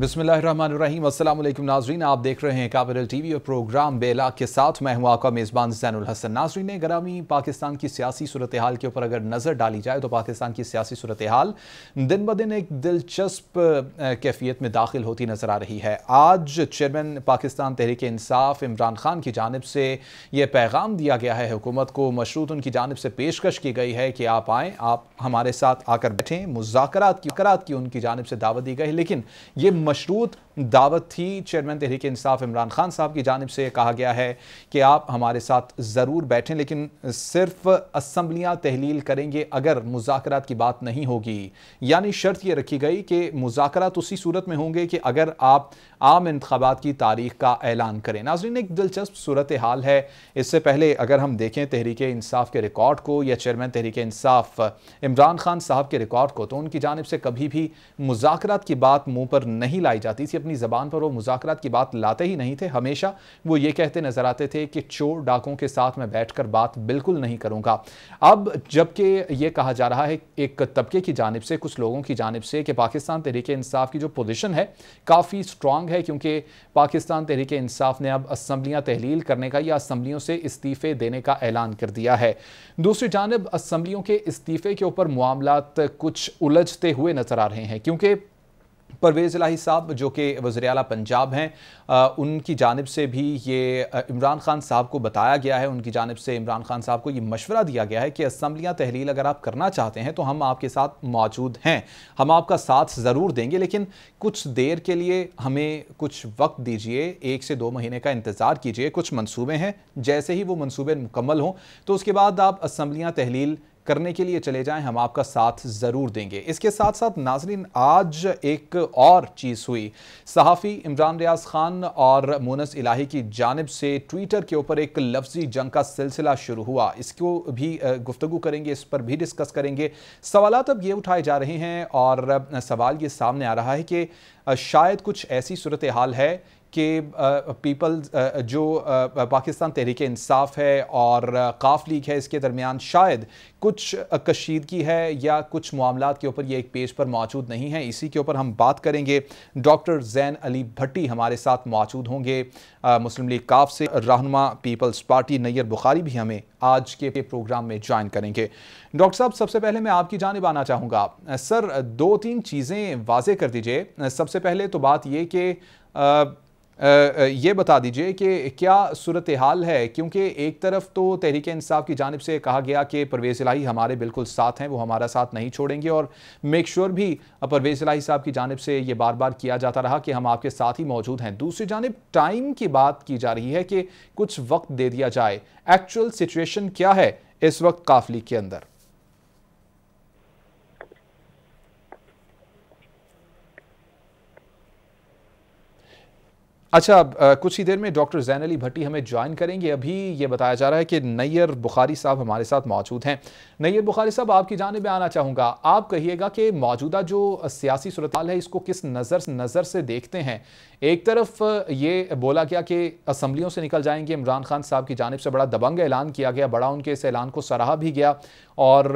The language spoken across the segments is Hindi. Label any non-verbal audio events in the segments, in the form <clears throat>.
अस्सलाम वालेकुम नाजरीन, आप देख रहे हैं कैपिटल टीवी और प्रोग्राम बेला के साथ। मैं हूँ आपका मेज़बान जैनुल हसन। नाजरीन, ने गरामी पाकिस्तान की सियासी सूरत हाल के ऊपर अगर नज़र डाली जाए तो पाकिस्तान की सियासी सूरत हाल दिन ब दिन एक दिलचस्प कैफियत में दाखिल होती नज़र आ रही है। आज चेयरमैन पाकिस्तान तहरीक इंसाफ इमरान खान की जानब से यह पैगाम दिया गया है। हुकूमत को मशरूत उनकी जानब से पेशकश की गई है कि आप आएँ, आप हमारे साथ आकर बैठें मुजाकर की उनकी जानब से दावत दी गई लेकिन ये मशरूत दावत थी चेयरमैन तहरीक इंसाफ इमरान खान साहब की जानब से कहा गया है कि आप हमारे साथ ज़रूर बैठें, लेकिन सिर्फ़ असम्बलियाँ तहलील करेंगे अगर मुजाकर की बात नहीं होगी। यानी शर्त यह रखी गई कि मुजाकर उसी सूरत में होंगे कि अगर आप आम इंतबात की तारीख का ऐलान करें। नाजरीन, एक दिलचस्प सूरत हाल है। इससे पहले अगर हम देखें तहरीक इंसाफ के रिकॉर्ड को या चेयरमैन तहरीक इंसाफ इमरान खान साहब के रिकॉर्ड को तो उनकी जानब से कभी भी मुजाकर की बात मुँह पर नहीं लाई जाती थी। अपनी ज़बान पर वो मुजाकर की बात लाते ही नहीं थे। हमेशा वो ये कहते नज़र आते थे कि चोर डाकों के साथ मैं बैठ कर बात बिल्कुल नहीं करूँगा। अब जबकि ये कहा जा रहा है, एक तबके की जानब से, कुछ लोगों की जानब से कि पाकिस्तान तहरीक इंसाफ की जो पोजिशन है, काफ़ी स्ट्रॉन्ग है, क्योंकि पाकिस्तान तहरीक इंसाफ ने अब असम्बलियाँ तहलील करने का या असम्बलियों से इस्तीफ़े देने का ऐलान कर दिया है। दूसरी जानब, असम्बलियों के इस्तीफ़े के ऊपर मामला कुछ उलझते हुए नज़र आ रहे हैं, क्योंकि परवेज़ इलाही साहब, जो कि वज़ी अला पंजाब हैं उनकी जानब से भी ये इमरान खान साहब को बताया गया है, उनकी जानब से इमरान खान साहब को ये मशवरा दिया गया है कि असम्बलियाँ तहलील अगर आप करना चाहते हैं तो हम आपके साथ मौजूद हैं। हम आपका साथ ज़रूर देंगे, लेकिन कुछ देर के लिए हमें कुछ वक्त दीजिए, एक से दो महीने का इंतज़ार कीजिए, कुछ मनसूबे हैं, जैसे ही वो मनसूबे मुकम्मल हों तो उसके बाद आप असम्बलियाँ तहलील करने के लिए चले जाएँ, हम आपका साथ ज़रूर देंगे। इसके साथ साथ नाजरीन, आज एक और चीज़ हुई। सहाफ़ी इमरान रियाज खान और मोनस इलाही की जानब से ट्विटर के ऊपर एक लफ्जी जंग का सिलसिला शुरू हुआ। इसको भी गुफ्तु करेंगे, इस पर भी डिस्कस करेंगे। सवाल अब ये उठाए जा रहे हैं और सवाल ये सामने आ रहा है कि शायद कुछ ऐसी सूरत हाल है कि पीपल जो पाकिस्तान तहरीक इंसाफ है और काफ लीग है इसके दरमियान, शायद कुछ कशीदगी है या कुछ मामला के ऊपर ये एक पेज पर मौजूद नहीं है। इसी के ऊपर हम बात करेंगे। डॉक्टर जैन अली भट्टी हमारे साथ मौजूद होंगे। मुस्लिम लीग काफ से रहनुमा पीपल्स पार्टी नैयर बुखारी भी हमें आज के प्रोग्राम में ज्वाइन करेंगे। डॉक्टर साहब, सबसे पहले मैं आपकी जानब आना चाहूँगा। सर, दो तीन चीज़ें वाजे कर दीजिए। सबसे पहले तो बात ये कि ये बता दीजिए कि क्या सूरत हाल है? क्योंकि एक तरफ़ तो तहरीक इंसाफ की जानब से कहा गया कि परवेज़ इलाही हमारे बिल्कुल साथ हैं, वो हमारा साथ नहीं छोड़ेंगे और मेक श्योर भी परवेज़ इलाही साहब की जानब से ये बार बार किया जाता रहा कि हम आपके साथ ही मौजूद हैं। दूसरी जानब टाइम की बात की जा रही है कि कुछ वक्त दे दिया जाए। एक्चुअल सिचुएशन क्या है इस वक्त काफली के अंदर? अच्छा आ, कुछ ही देर में डॉक्टर जैन अली भट्टी हमें ज्वाइन करेंगे। अभी ये बताया जा रहा है कि नैयर बुखारी साहब हमारे साथ मौजूद हैं। नैयर बुखारी साहब आपकी जानब आना चाहूँगा। आप कहिएगा कि मौजूदा जो सियासी सूरत है इसको किस नज़र नज़र से देखते हैं? एक तरफ़ ये बोला गया कि असम्बलियों से निकल जाएँगे। इमरान खान साहब की जानब से बड़ा दबंग ऐलान किया गया बड़ा उनके इस ऐलान को सराहा भी गया। और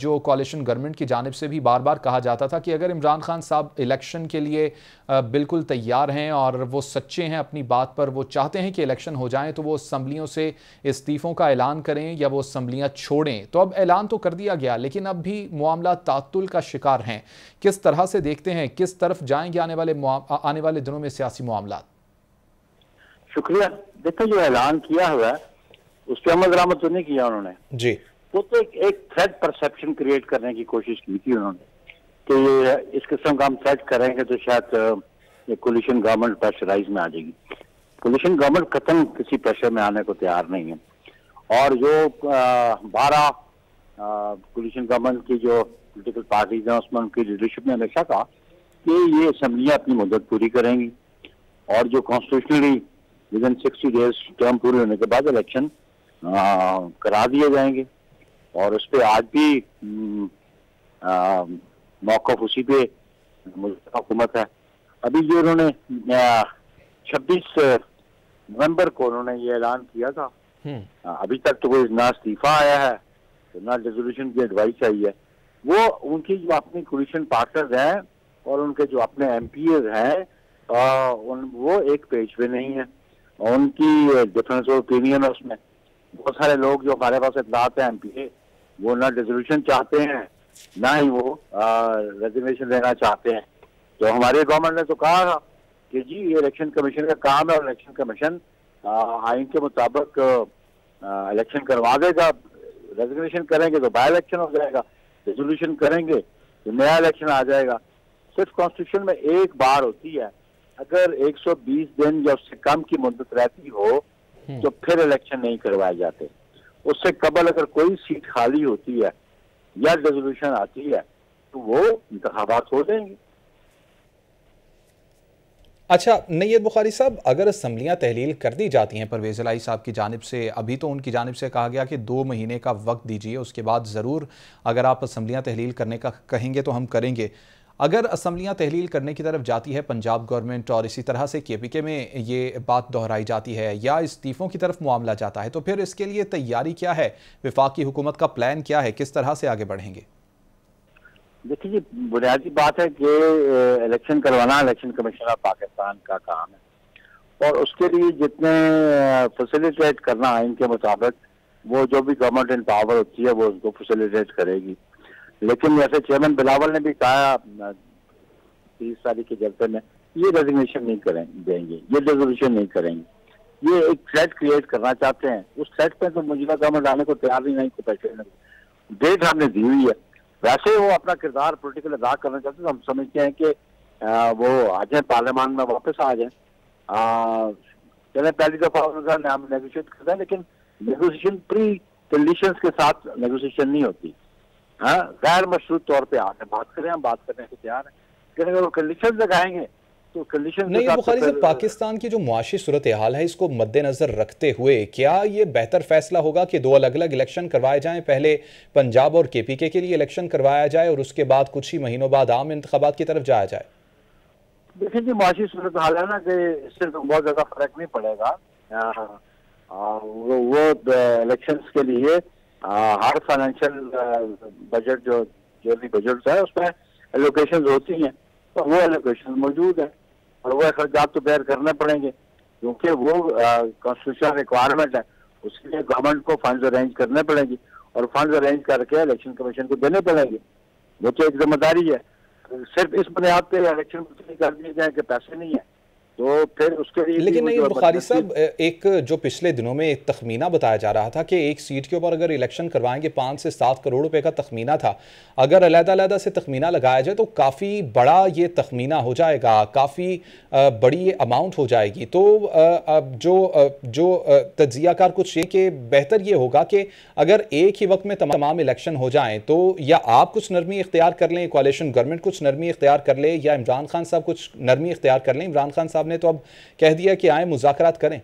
जो कॉलेशन गवर्नमेंट की जानब से भी बार बार कहा जाता था कि अगर इमरान खान साहब इलेक्शन के लिए बिल्कुल तैयार हैं और वो सच्चे हैं अपनी बात पर वो चाहते हैं कि इलेक्शन हो जाए तो वो असम्बलियों से इस्तीफ़ों का ऐलान करें या वो असम्बलियाँ छोड़ें। तो अब ऐलान तो कर दिया गया लेकिन अब भी मामला तातुल का शिकार हैं। किस तरह से देखते हैं किस तरफ़ जाएँगे आने वाले आने वाले दिनों में सियासी मामला शुक्रिया। देखो जो ऐलान किया हुआ है उस पर अमल दरामद तो नहीं किया उन्होंने। जी। वो तो एक, एक थ्रेड परसेप्शन क्रिएट करने की कोशिश की थी उन्होंने कि ये इस किस्म का हम थ्रेड करेंगे तो शायद ये कोलिशन गवर्नमेंट प्रेशराइज में आ जाएगी। कोलिशन गवर्नमेंट खत्म किसी प्रेशर में आने को तैयार नहीं है। और जो बारह कोलिशन गवर्नमेंट की जो पोलिटिकल पार्टीज़ हैं उसमें उनकी लीडरशिप ने हमेशा कहा कि ये असम्बलियाँ अपनी मदद पूरी करेंगी। और जो constitutionally within sixty days term पूरे होने के बाद इलेक्शन करा दिए जाएँगे। और उस पर आज भी मौकफ उसी पे हुकूमत है। अभी जो उन्होंने छब्बीस नवंबर को उन्होंने ये ऐलान किया था हम्म। अभी तक तो कोई ना इस्तीफा आया है तो ना रेजोल्यूशन की एडवाइस आई है। वो उनकी जो अपनी कोलिशन पार्टनर हैं और उनके जो अपने एमपीएस हैं आ, उन, वो एक पेज पे नहीं है। उनकी डिफरेंस ऑफ़ ओपिनियन है उसमें। बहुत सारे लोग जो हमारे पास इतलात हैं एमपीए वो ना डिजोल्यूशन चाहते हैं ना ही वो रेजिग्नेशन देना चाहते हैं। तो हमारे गवर्नमेंट ने तो कहा था कि जी ये इलेक्शन कमीशन का काम है और इलेक्शन कमीशन आइन के मुताबिक इलेक्शन करवा देगा। रेजिग्नेशन करेंगे तो बाय इलेक्शन हो जाएगा। रेजोल्यूशन करेंगे तो नया इलेक्शन आ जाएगा। सिर्फ़ कॉन्स्टिट्यूशन में एक बार होती है। अगर 120 दिन या उससे कम की मुद्दत रहती हो हम्म। तो फिर इलेक्शन नहीं करवाए जाते। उससे कबल अगर कोई सीट खाली होती है या रेजोल्यूशन आती है तो वो इंतबात हो जाएँगे अच्छा नैयद बुखारी साहब, अगर असम्बलियाँ तहलील कर दी जाती हैं परवेज़ लाई साहब की जानब से, अभी तो उनकी जानब से कहा गया कि दो महीने का वक्त दीजिए, उसके बाद ज़रूर अगर आप असम्बलियाँ तहलील करने का कहेंगे तो हम करेंगे। अगर असम्बलियाँ तहलील करने की तरफ़ जाती है पंजाब गवर्नमेंट और इसी तरह से के पी के में ये बात दोहराई जाती है या इस्तीफ़ों की तरफ़ मामला जाता है तो फिर इसके लिए तैयारी क्या है? विफाकी हुकूमत का प्लान क्या है? किस तरह से आगे बढ़ेंगे? देखिए जी, बुनियादी बात है कि इलेक्शन करवाना इलेक्शन कमीशन ऑफ़ पाकिस्तान का काम है। और उसके लिए जितने फैसिलिटेट करना आइन के मुताबिक, वो जो भी गवर्नमेंट इन पावर होती है, वो उसको फैसिलिटेट करेगी। लेकिन जैसे चेयरमैन बिलावल ने भी कहा तीस तारीख के जलसे में, ये रेजिग्नेशन नहीं करें, देंगे, ये रेजोल्यूशन नहीं करेंगे। ये एक थ्रेट क्रिएट करना चाहते हैं। उस थ्रेट पे तो मौजूदा गवर्नमेंट आने को तैयार नहीं नहीं को पैसे डेट हमने दी हुई है। वैसे वो अपना किरदार पोलिटिकल अदा करना चाहते हैं तो हम समझते हैं कि वो आ जाए पार्लियामान में वापस आ जाए। चले, पहली दफ़ा हम नेगोशिएट करते हैं, लेकिन नेगोशिएशन प्री कंडीशन के साथ नेगोशिएशन नहीं होती। हाँ गैर मशरूत तौर पर आकर बात करें हम बात करने को तैयार हैं। लेकिन अगर वो कंडीशन लगाएँगे तो कंडीशन नहीं बुखारी साहब पाकिस्तान की जो मुआशी सूरत हाल है इसको मद्देनजर रखते हुए क्या ये बेहतर फैसला होगा कि दो अलग अलग इलेक्शन करवाए जाएँ? पहले पंजाब और केपीके के लिए इलेक्शन करवाया जाए और उसके बाद कुछ ही महीनों बाद आम इंतबात की तरफ़ जाया जाए। देखिए जी मुआशी सूरत हाल है ना कि इससे तो बहुत ज़्यादा फ़र्क नहीं पड़ेगा। वो इलेक्शन के लिए हर फाइनेंशियल बजट जो जो भी बजट है, उसमें एलोकेशन होती हैं। तो वो एलोकेशन मौजूद है। और वो अखराज तो बेयर करने पड़ेंगे, क्योंकि वो कॉन्स्टिट्यूशन रिक्वायरमेंट है। उसके लिए गवर्नमेंट को फंड अरेंज करने पड़ेंगे। और फंड अरेंज करके इलेक्शन कमीशन को देने पड़ेंगे। वो तो एक ज़िम्मेदारी है। सिर्फ़ इस बुनियाद पे इलेक्शन कर दिए जाए कि पैसे नहीं है। तो फिर उसके लिए लेकिन नहीं बुखारी साहब एक जो पिछले दिनों में एक तखमीना बताया जा रहा था कि एक सीट के ऊपर अगर इलेक्शन करवाएँगे पाँच से सात करोड़ रुपए का तखमीना था। अगर अलहदा से तखमीना लगाया जाए तो काफ़ी बड़ा ये तखमीना हो जाएगा काफ़ी बड़ी अमाउंट हो जाएगी। तो अब जो जो तजियाकार कुछ ये कि बेहतर ये होगा कि अगर एक ही वक्त में तमाम इलेक्शन हो जाएँ तो या आप कुछ नरमी इख्तियार कर लें कॉलेशन गवर्नमेंट कुछ नरमी इख्तियार कर ले या इमरान खान साहब कुछ नरमी इख्तियार कर लें इमरान खान साहब साहब ने तो अब कह दिया कि आए मुजाकरात करें।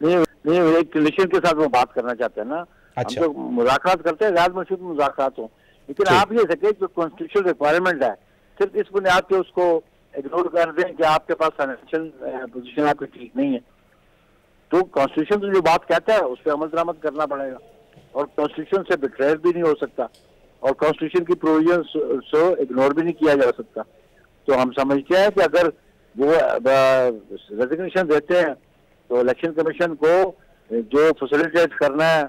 नहीं नहीं एक कंडीशन के साथ वो बात करना चाहते हैं ना। अच्छा। हम तो मुजाकरात करते हैं गैर मशहूर मुजाकरात हो। लेकिन आप ये सके जो कॉन्स्टिट्यूशन रिक्वायरमेंट है सिर्फ़ इस बुनियाद पे उसको इग्नोर कर दें कि आपके पास फाइनेंशियल पोजिशन आपकी ठीक नहीं है। तो कॉन्स्टिट्यूशन जो बात कहता है उस पर अमल दरामद करना पड़ेगा। और कॉन्स्टिट्यूशन से बिट्रेयर भी नहीं हो सकता। और कॉन्स्टिट्यूशन की प्रोविज़न से इग्नोर भी नहीं किया जा सकता। तो हम समझते हैं कि अगर वो रेजिग्नेशन देते हैं। तो इलेक्शन कमीशन को जो फैसिलिटेट करना है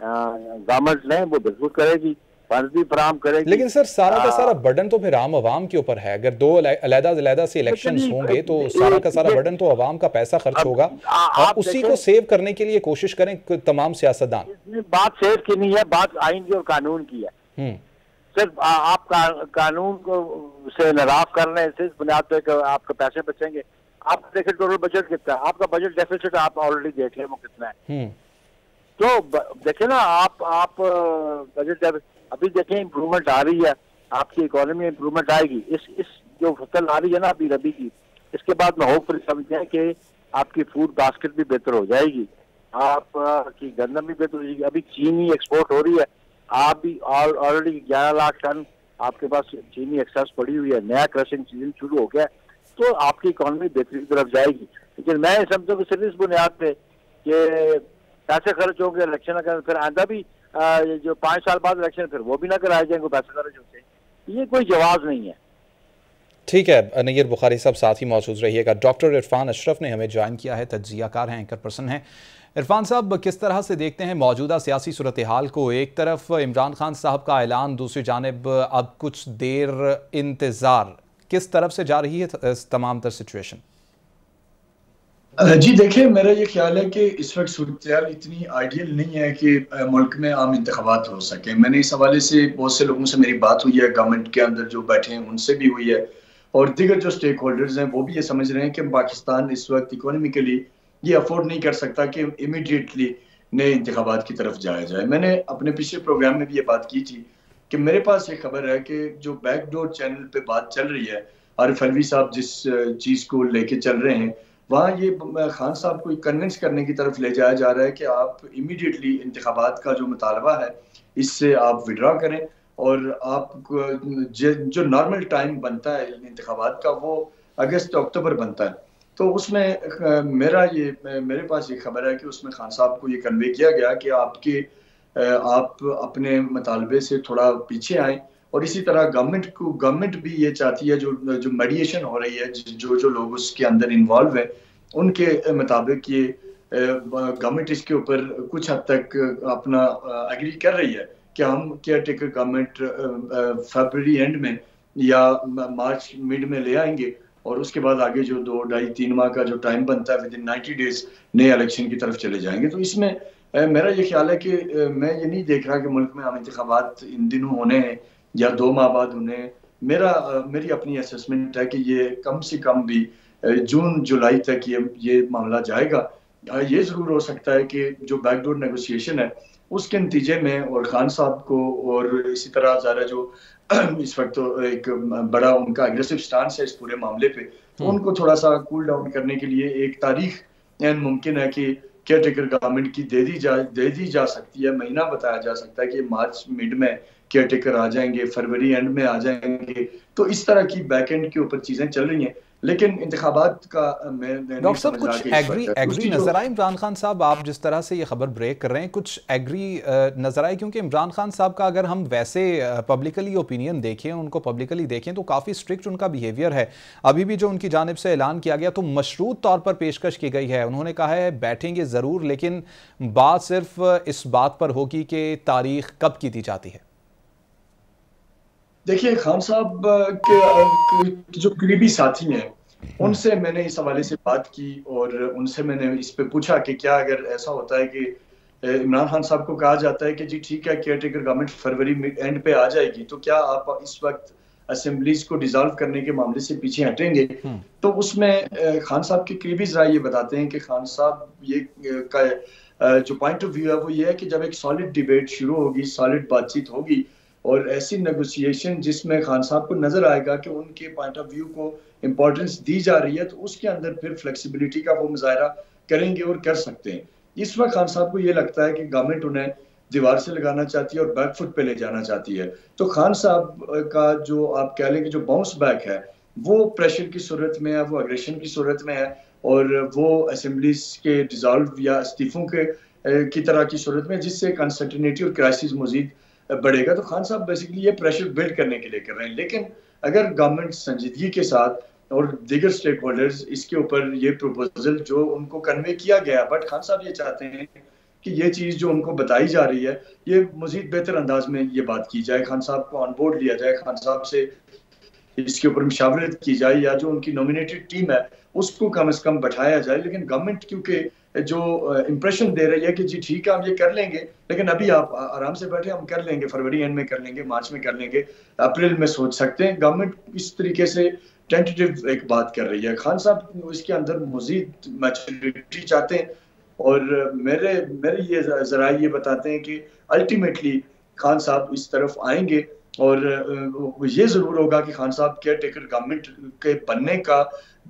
गवर्नमेंट ने वो बिल्कुल करेगी भी फराम करेगी। लेकिन सर सारा आ, का सारा बर्डन तो फिर आम आवाम के ऊपर है। अगर दो अलहदा अलहदा से इलेक्शन होंगे तो सारा का सारा बर्डन तो आवाम का पैसा खर्च होगा। आप उसी को सेव करने के लिए कोशिश करें तमाम सियासतदान। बात सेव की नहीं है बात आइन की और कानून की है। सिर्फ़ आप का, कानून को से नाराज़ कर रहे हैं सिर्फ़ बुनियाद पे आपके पैसे बचेंगे। आप देखें टोटल बजट कितना है। आपका बजट डेफिसिट आप ऑलरेडी देख लें वो कितना है। हम्म। तो देखे ना आप आप बजट अभी देखें इम्प्रूवमेंट आ रही है। आपकी इकोनॉमी में इम्प्रूवमेंट आएगी। इस इस जो फ़सल आ रही है ना अभी रबी की इसके बाद में होपफुल समझते हैं कि आपकी फ़ूड बास्केट भी बेहतर हो जाएगी। आप की गंदम भी बेहतर हो जाएगी। अभी चीनी एक्सपोर्ट हो रही है। आप भी ऑलरेडी ग्यारह लाख टन आपके पास चीनी एक्सेस पड़ी हुई है नया क्रशिंग सीज़न शुरू हो गया तो आपकी इकोनॉमी बेहतरी तरफ़ जाएगी। लेकिन मैं समझता हूँ सिर्फ़ इस बुनियाद पे कि पैसे खर्च होंगे इलेक्शन अगर फिर आंदा भी आ, जो पाँच साल बाद इलेक्शन फिर वो भी ना कराए जाएँगे पैसे खर्च होते ये कोई जवाब नहीं है। ठीक है नैयर बुखारी साहब साथ ही मौजूद रहिएगा। डॉक्टर इरफान अशरफ ने हमें ज्वाइन किया है तजियाकार हैं एंकर पर्सन हैं। इरफान साहब, किस तरह से देखते हैं मौजूदा सियासी सूरत हाल को? एक तरफ़ इमरान खान साहब का ऐलान, दूसरी जानब अब कुछ देर इंतज़ार। किस तरफ़ से जा रही है तमाम तर सिचुएशन जी देखिए, मेरा ये ख्याल है कि इस वक्त सूरत इतनी आइडियल नहीं है कि मुल्क में आम इंतबात हो सके। मैंने इस हवाले से बहुत से लोगों से मेरी बात हुई है गवर्नमेंट के अंदर जो बैठे हैं, उनसे भी हुई है। और दीगर जो स्टेक होल्डर्स हैं, वो भी ये समझ रहे हैं कि पाकिस्तान इस वक्त इकोनॉमिकली ये अफोर्ड नहीं कर सकता कि इमीडिएटली नए इंतबात की तरफ़ जाया जाए। मैंने अपने पिछले प्रोग्राम में भी ये बात की थी कि मेरे पास एक खबर है कि जो बैकडोर चैनल पे बात चल रही है, आरिफ अलवी साहब जिस चीज़ को लेके चल रहे हैं, वहाँ ये खान साहब को कन्विंस करने की तरफ़ ले जाया जा रहा है कि आप इमीडिएटली इंतबात का जो मुतालबा है, इससे आप विड्रा करें और आप जो नॉर्मल टाइम बनता है इंतबात का, वो अगस्त अक्टूबर बनता है। तो उसमें मेरा ये मेरे पास ये खबर है कि उसमें खान साहब को ये कन्वे किया गया कि आपके आप अपने मतालबे से थोड़ा पीछे आए और इसी तरह गवर्नमेंट को गवर्नमेंट भी ये चाहती है, जो जो मेडिएशन हो रही है जो जो लोग उसके अंदर इन्वॉल्व है, उनके मुताबिक ये गवर्नमेंट इसके ऊपर कुछ हद तक अपना एग्री कर रही है कि हम केयर टेकर गवर्नमेंट फरवरी एंड में या मार्च मिड में ले आएँगे। और उसके बाद आगे जो दो ढाई, तीन माह का जो टाइम बनता है विद इन नाइन्टी डेज़ नए इलेक्शन की तरफ़ चले जाएँगे। तो इसमें मेरा ये ख्याल है कि मैं ये नहीं देख रहा कि मुल्क में आम इंतबात इन दिनों होने हैं या दो माह बाद उन्हें मेरा मेरी अपनी असेसमेंट है कि ये कम से कम भी जून, जुलाई तक ये ये मामला जाएगा। ये ज़रूर हो सकता है कि जो बैकडोर नेगोशिएशन है उसके नतीजे में और खान साहब को और इसी तरह ज़रा जो <clears throat> इस वक्त तो एक बड़ा उनका एग्रेसिव स्टांस है इस पूरे मामले पे तो हम्म। उनको थोड़ा सा कूल डाउन करने के लिए एक तारीख मुमकिन है कि केयर टेकर गवर्नमेंट की दे दी जा दे दी जा सकती है महीना बताया जा सकता है कि मार्च मिड में केयर टेकर आ जाएँगे फरवरी एंड में आ जाएँगे तो इस तरह की बैक एंड के ऊपर चीज़ें चल रही हैं लेकिन इंतबात का डॉक्टर साहब कुछ एग्री एग्री नज़र आए इमरान खान साहब आप जिस तरह से ये खबर ब्रेक कर रहे हैं कुछ एग्री नज़र आए क्योंकि इमरान खान साहब का अगर हम वैसे पब्लिकली ओपिनियन देखें उनको पब्लिकली देखें तो काफ़ी स्ट्रिक्ट उनका बिहेवियर है। अभी भी जो उनकी जानब से ऐलान किया गया तो मशरूत तौर पर पेशकश की गई है। उन्होंने कहा है बैठेंगे ज़रूर लेकिन बात सिर्फ़ इस बात पर होगी कि तारीख कब की दी जाती है? देखिए खान साहब के जो करीबी साथी हैं उनसे मैंने इस हवाले से बात की और उनसे मैंने इस पे पूछा कि क्या अगर ऐसा होता है कि इमरान खान साहब को कहा जाता है कि जी ठीक है केयर टेकर गवर्नमेंट फरवरी एंड पे आ जाएगी तो क्या आप इस वक्त असेंबलीज को डिजोल्व करने के मामले से पीछे हटेंगे हम्म। तो उसमें खान साहब के करीबी राय ये बताते हैं कि खान साहब ये का जो पॉइंट ऑफ़ व्यू है वो ये है कि जब एक सॉलिड डिबेट शुरू होगी सॉलिड बातचीत होगी और ऐसी नेगोशिएशन जिसमें खान साहब को नज़र आएगा कि उनके पॉइंट ऑफ़ व्यू को इम्पोर्टेंस दी जा रही है तो उसके अंदर फिर फ्लेक्सिबिलिटी का वो मुजाहरा करेंगे और कर सकते हैं। इस वक्त खान साहब को ये लगता है कि गवर्नमेंट उन्हें दीवार से लगाना चाहती है और बैक फुट पे ले जाना चाहती है। तो खान साहब का जो आप कह लें कि जो बाउंस बैक है, वो प्रेशर की सूरत में है, वो अग्रेशन की सूरत में है और वो असेंबलीज के डिजॉल्व या इस्तीफों के की तरह की सूरत में जिससे कंसर्टिनिटी और क्राइसिस मजीद बढ़ेगा तो खान साहब बेसिकली ये प्रेशर बिल्ड करने के लिए कर रहे हैं। लेकिन अगर गवर्नमेंट संजीदगी के साथ और दीगर स्टेक होल्डर्स इसके ऊपर ये प्रपोजल जो उनको कन्वे किया गया बट खान साहब ये चाहते हैं कि ये चीज़ जो उनको बताई जा रही है, ये मजीद बेहतर अंदाज में ये बात की जाए, खान साहब को ऑन बोर्ड लिया जाए, खान साहब से इसके ऊपर मुशावरत की जाए या जो उनकी नॉमिनेटेड टीम है, उसको कम अज कम बैठाया जाए। लेकिन गवर्नमेंट क्योंकि जो इंप्रेशन दे रही है कि जी ठीक है, हम ये कर लेंगे, लेकिन अभी आप आराम से बैठे, हम कर लेंगे, फरवरी एंड में कर लेंगे, मार्च में कर लेंगे, अप्रैल में सोच सकते हैं। गवर्नमेंट इस तरीके से टेंटेटिव एक बात कर रही है। खान साहब, इसके अंदर मजीद मैच्योरिटी चाहते हैं, और मेरे मेरे ये जरा ये बताते हैं कि अल्टीमेटली खान साहब इस तरफ़ आएँगे और ये ज़रूर होगा कि खान साहब केयर टेकर गवर्नमेंट के बनने का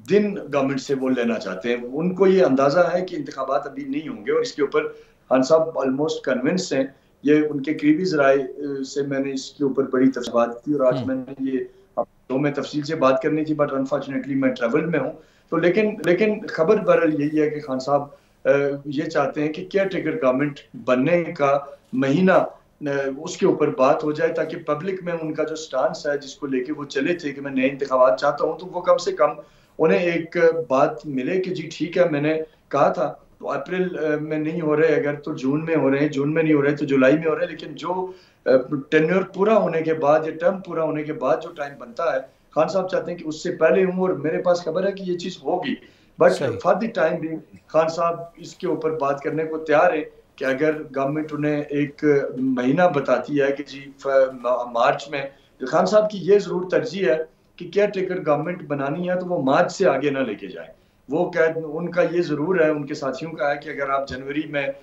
दिन गवर्नमेंट से वो लेना चाहते हैं। उनको ये अंदाज़ा है कि इंतबात अभी नहीं होंगे और इसके ऊपर खान साहब ऑलमोस्ट कन्विंस हैं। ये उनके करीबी जराए से मैंने इसके ऊपर बड़ी बात की और आज हम्म। मैंने ये दो में तफसील से बात करनी थी बट अनफॉर्चुनेटली मैं ट्रेवल में हूँ। तो लेकिन लेकिन खबर बरल यही है कि खान साहब ये चाहते हैं कि केयर टेकर गवर्नमेंट बनने का महीना उसके ऊपर बात हो जाए ताकि पब्लिक में उनका जो स्टांस है जिसको लेके वो चले थे कि मैं नए इंतबात चाहता हूँ तो वो कम से कम उन्हें एक बात मिले कि जी ठीक है मैंने कहा था तो अप्रैल में नहीं हो रहे अगर तो जून में हो रहे हैं जून में नहीं हो रहे तो जुलाई में हो रहे हैं लेकिन जो टेन्योर पूरा होने के बाद या टर्म पूरा होने के बाद जो टाइम बनता है खान साहब चाहते हैं कि उससे पहले हूँ और मेरे पास खबर है कि ये चीज़ होगी बट फॉर द टाइम भी खान साहब इसके ऊपर बात करने को तैयार है। कि अगर गवर्नमेंट उन्हें एक महीना बताती है कि जी मार्च में तो खान साहब की ये ज़रूर तरजीह है कि केयर टेकर गवर्नमेंट बनानी है तो वो मार्च से आगे ना लेके जाए। वो कह उनका ये ज़रूर है, उनके साथियों का है कि अगर आप जनवरी में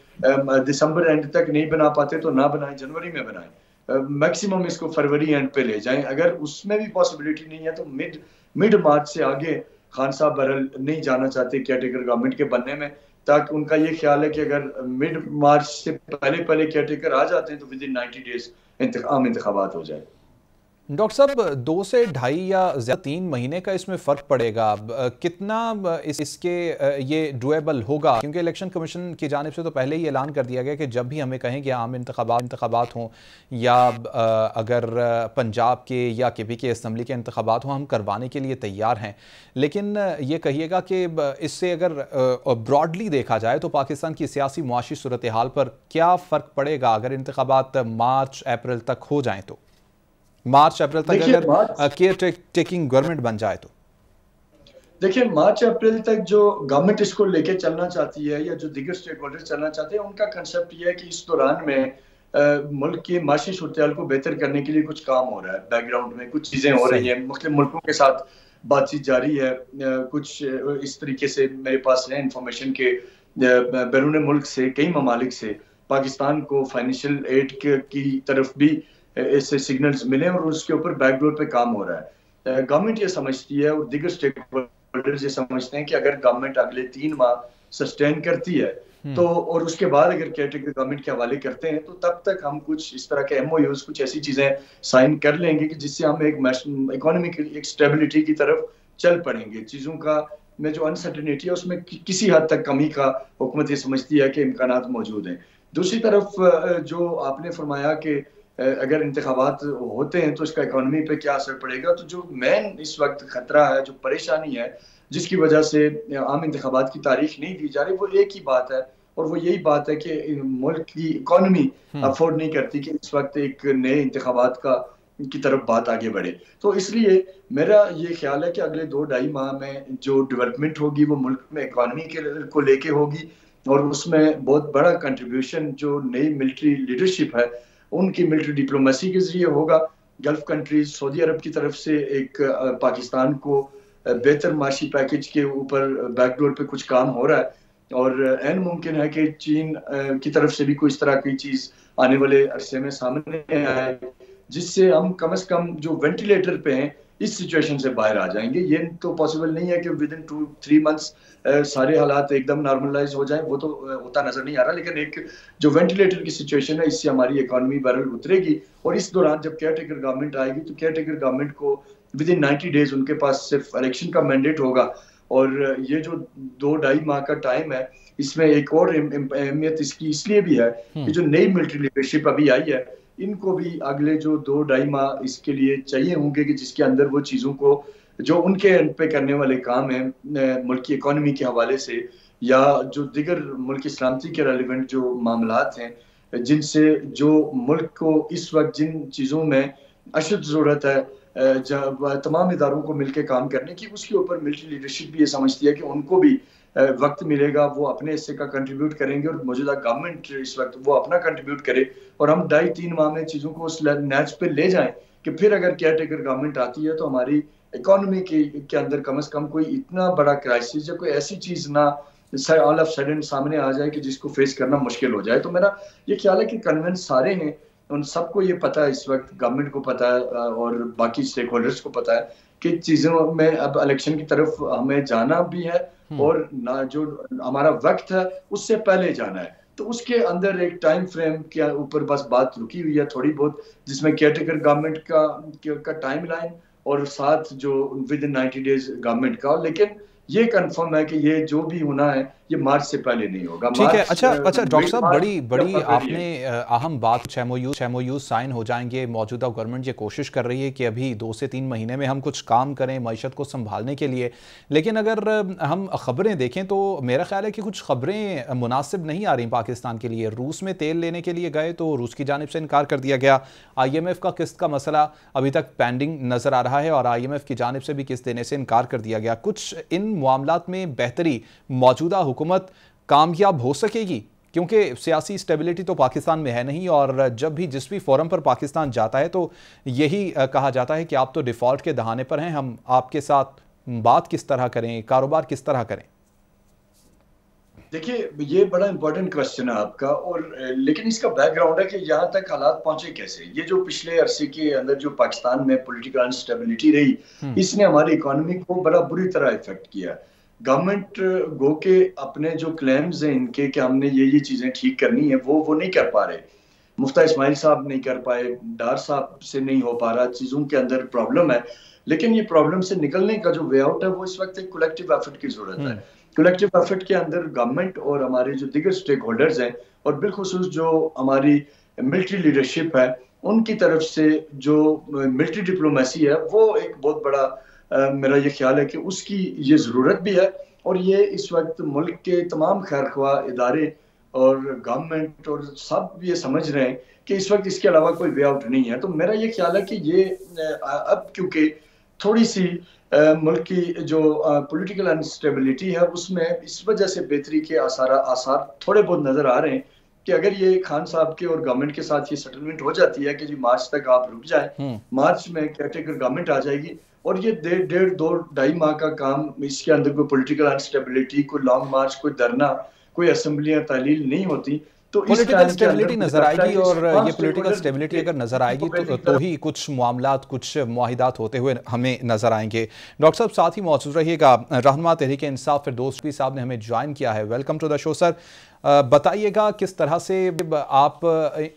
दिसंबर एंड तक नहीं बना पाते तो ना बनाए, जनवरी में बनाए। मैक्सिमम इसको फरवरी एंड पे ले जाएँ। अगर उसमें भी पॉसिबिलिटी नहीं है तो मिड मिड मार्च से आगे खान साहब बरल नहीं जाना चाहते केयरटेकर गवर्नमेंट के बनने में। ताकि उनका ये ख्याल है कि अगर मिड मार्च से पहले पहले केयरटेकर आ जाते हैं तो विद इन नाइन्टी डेज़ आम इंतबात हो जाए। डॉक्टर साहब दो से ढाई या ज़्यादा तीन महीने का इसमें फ़र्क पड़ेगा। कितना इस, इसके ये डुएबल होगा? क्योंकि इलेक्शन कमीशन की जानब से तो पहले ही ऐलान कर दिया गया कि जब भी हमें कहें कि आम इंतबात इंतबात हों या अगर पंजाब के या के पी के असम्बली के इंतबात हों हम करवाने के लिए तैयार हैं। लेकिन ये कहिएगा कि इससे अगर ब्रॉडली देखा जाए तो पाकिस्तान की सियासी मुआशी सूरत हाल पर क्या फ़र्क पड़ेगा? अगर इंतबात मार्च अप्रैल तक हो जाएँ तो। मार्च अप्रैल तक अगर केयर टेकिंग गवर्नमेंट बन जाए तो। देखिए मार्च अप्रैल तक जो गवर्नमेंट इसको लेके चलना चाहती है या जो दिगर स्टेक होल्डर चलना चाहते हैं उनका कंसेप्ट ये है कि इस दौरान में आ, मुल्क की माशी सूरत को बेहतर करने के लिए कुछ काम हो रहा है। बैकग्राउंड में कुछ चीज़ें हो रही हैं। मुख्य मुल्कों के साथ बातचीत जारी है। कुछ इस तरीके से मेरे पास है इंफॉर्मेशन के। बैरून मुल्क से कई ममालिक से पाकिस्तान को फाइनेंशियल एड की तरफ़ भी ऐसे सिग्नल्स मिले और उसके ऊपर बैकडोर पे काम हो रहा है। गवर्नमेंट ये समझती है और दिगर स्टेक होल्डर्स ये समझते हैं कि अगर गवर्नमेंट अगले तीन माह सस्टेन करती है हम्म। तो और उसके बाद अगर कैटेगरी गवर्नमेंट के हवाले करते हैं तो तब तक हम कुछ इस तरह के एमओयूज कुछ ऐसी चीज़ें साइन कर लेंगे कि जिससे हम एक इकोनॉमिक एक स्टेबिलिटी की तरफ़ चल पड़ेंगे। चीज़ों का में जो अनसर्टेनिटी है उसमें कि, किसी हद तक कमी का हुकूमत ये समझती है कि इम्कान मौजूद हैं। दूसरी तरफ़ जो आपने फरमाया कि अगर इंतबात होते हैं तो इसका इकोनॉमी पे क्या असर पड़ेगा? तो जो मेन इस वक्त खतरा है जो परेशानी है जिसकी वजह से आम इंतबात की तारीख नहीं दी जा रही वो एक ही बात है। और वो यही बात है कि मुल्क की इकोनॉमी अफोर्ड हम्म। नहीं करती कि इस वक्त एक नए इंतबात का की तरफ़ बात आगे बढ़े। तो इसलिए मेरा ये ख्याल है कि अगले दो ढाई माह में जो डेवलपमेंट होगी वो मुल्क में इकोनॉमी के को लेके होगी और उसमें बहुत बड़ा कंट्रीब्यूशन जो नई मिलिट्री लीडरशिप है उनकी मिलिट्री डिप्लोमेसी के ज़रिए होगा। गल्फ कंट्रीज़ सऊदी अरब की तरफ़ से एक पाकिस्तान को बेहतर माशी पैकेज के ऊपर बैकडोर पे कुछ काम हो रहा है। और एन मुमकिन है कि चीन की तरफ़ से भी कोई इस तरह की चीज़ आने वाले अरसे में सामने आए, जिससे हम कम से कम जो वेंटिलेटर पे हैं इस सिचुएशन से बाहर आ जाएँगे। ये तो पॉसिबल नहीं है कि within two three months सारे हालात एकदम नॉर्मलाइज हो जाए। वो तो होता नज़र नहीं आ रहा लेकिन एक जो वेंटिलेटर की सिचुएशन है इससे हमारी इकोनॉमी बरल उतरेगी। और इस दौरान जब केयर टेकर गवर्नमेंट आएगी तो केयर टेकर गवर्नमेंट को विद इन नाइन्टी डेज़ उनके पास सिर्फ़ इलेक्शन का मैंडेट होगा। और ये जो दो ढाई माह का टाइम है इसमें एक और अहमियत इसकी इसलिए भी है कि हम्म। जो नई मिलिट्री लीडरशिप अभी आई है इनको भी अगले जो दो ढाई माह इसके लिए चाहिए होंगे कि जिसके अंदर वो चीज़ों को, जो उनके एंड पे करने वाले काम है मुल्क की इकोनॉमी के हवाले से, या जो दिगर मुल्क सलामती के रेलिवेंट जो मामला हैं, जिनसे जो मुल्क को इस वक्त जिन चीज़ों में अशद ज़रूरत है तमाम इदारों को मिलकर काम करने की, उसके ऊपर मिलिट्री लीडरशिप भी ये समझती है कि उनको भी वक्त मिलेगा, वो अपने हिस्से का कंट्रीब्यूट करेंगे और मौजूदा गवर्नमेंट इस वक्त वो अपना कंट्रीब्यूट करे और हम ढाई तीन माह में चीज़ों को उस नेच पे ले जाएँ कि फिर अगर केयर टेकर गवर्नमेंट आती है तो हमारी इकोनॉमी के के अंदर कम से कम कोई इतना बड़ा क्राइसिस या कोई ऐसी चीज़ ना ऑल ऑफ़ सडन सामने आ जाए कि जिसको फेस करना मुश्किल हो जाए। तो मेरा ये ख्याल है कि कन्वेंस सारे हैं, उन सबको ये पता है, इस वक्त गवर्नमेंट को पता है और बाकी स्टेक होल्डर्स को पता है। कि चीज़ों में अब इलेक्शन की तरफ़ हमें जाना भी है हम्म। और ना जो हमारा वक्त है उससे पहले जाना है तो उसके अंदर एक टाइम फ्रेम के ऊपर बस बात रुकी हुई है थोड़ी बहुत जिसमें केयरटेकर गवर्नमेंट का का टाइम लाइन और साथ जो within ninety days government का लेकिन ये कंफर्म है कि ये जो भी होना है ये मार्च से पहले नहीं होगा। ठीक है। अच्छा अच्छा डॉक्टर साहब बड़ी बड़ी आपने अहम बात छेमोयू छेमोयू साइन हो जाएँगे मौजूदा गवर्नमेंट ये कोशिश कर रही है कि अभी दो से तीन महीने में हम कुछ काम करें मीशत को संभालने के लिए। लेकिन अगर हम ख़बरें देखें तो मेरा ख्याल है कि कुछ ख़बरें मुनासिब नहीं आ रही पाकिस्तान के लिए। रूस में तेल लेने के लिए गए तो रूस की जानब से इनकार कर दिया गया। आई एम एफ़ का किस्त का मसला अभी तक पेंडिंग नज़र आ रहा है और आई एम एफ़ की जानब से भी किस्त देने से इनकार कर दिया गया। कुछ इन मामला में बेहतरी मौजूदा हुकूमत कामयाब हो सकेगी? क्योंकि सियासी स्टेबिलिटी तो पाकिस्तान में है नहीं, और जब भी जिस भी फोरम पर पाकिस्तान जाता है तो यही कहा जाता है कि आप तो डिफ़ॉल्ट के दहाने पर हैं। हम आपके साथ बात किस तरह करें, कारोबार किस तरह करें? देखिए ये बड़ा इंपॉर्टेंट क्वेश्चन है आपका और लेकिन इसका बैकग्राउंड है कि यहाँ तक हालात पहुँचे कैसे? ये जो पिछले अरसे के अंदर जो पाकिस्तान में पॉलिटिकल अनस्टेबिलिटी रही हम्म। इसने हमारी इकोनॉमी को बड़ा बुरी तरह इफ़ेक्ट किया। गवर्नमेंट गो के अपने जो क्लेम्स हैं इनके कि हमने ये ये चीज़ें ठीक करनी है वो वो नहीं कर पा रहे। मुफ्ता इस्माइल साहब नहीं कर पाए डार साहब से नहीं हो पा रहा चीज़ों के अंदर प्रॉब्लम है। लेकिन ये प्रॉब्लम से निकलने का जो वे आउट है वो इस वक्त एक कलेक्टिव एफर्ट की ज़रूरत है। कलेक्टिव। एफर्ट के अंदर गवर्नमेंट और हमारे जो दिगर स्टेक होल्डर्स हैं और बिलखसूस जो हमारी मिलिट्री लीडरशिप है उनकी तरफ़ से जो मिलिट्री डिप्लोमेसी है वो एक बहुत बड़ा आ, मेरा ये ख्याल है कि उसकी ये ज़रूरत भी है और ये इस वक्त मुल्क के तमाम खैर ख्वा इदारे और गवर्नमेंट और सब ये समझ रहे हैं कि इस वक्त इसके अलावा कोई वे आउट नहीं है तो मेरा ये ख्याल है कि ये अब क्योंकि थोड़ी सी मुल्क की जो पॉलिटिकल अनस्टेबिलिटी है उसमें इस वजह से बेहतरी के आसार आसार थोड़े बहुत नज़र आ रहे हैं कि अगर ये खान साहब के और गवर्नमेंट के साथ ये सेटलमेंट हो जाती है कि जी मार्च तक आप रुक जाए हम्म। मार्च में कैटेगर गवर्नमेंट आ जाएगी और ये डेढ़ डेढ़ दो ढाई माह का काम इसके अंदर कोई पोलिटिकल अनस्टेबिलिटी कोई लॉन्ग मार्च कोई धरना कोई असेंबलियाँ तहलील नहीं होती तो पॉलिटिकल स्टेबिलिटी नज़र आएगी और ये पॉलिटिकल स्टेबिलिटी अगर नज़र आएगी तो, तो ही कुछ मामला कुछ माहिदात होते हुए हमें नज़र आएँगे। डॉक्टर साहब साथ ही मौजूद रहिएगा रहनमा तहरीक इंसाफ फिर दोस्त भी साहब ने हमें ज्वाइन किया है। Welcome to the show sir बताइएगा किस तरह से आप